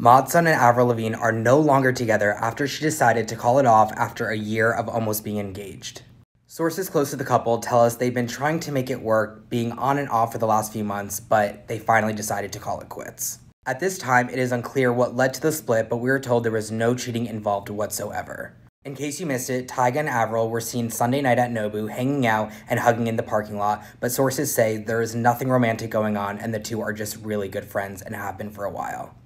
Mod and Avril Lavigne are no longer together after she decided to call it off after a year of almost being engaged. Sources close to the couple tell us they've been trying to make it work, being on and off for the last few months, but they finally decided to call it quits. At this time, it is unclear what led to the split, but we were told there was no cheating involved whatsoever. In case you missed it, Tyga and Avril were seen Sunday night at Nobu hanging out and hugging in the parking lot, but sources say there is nothing romantic going on and the two are just really good friends and have been for a while.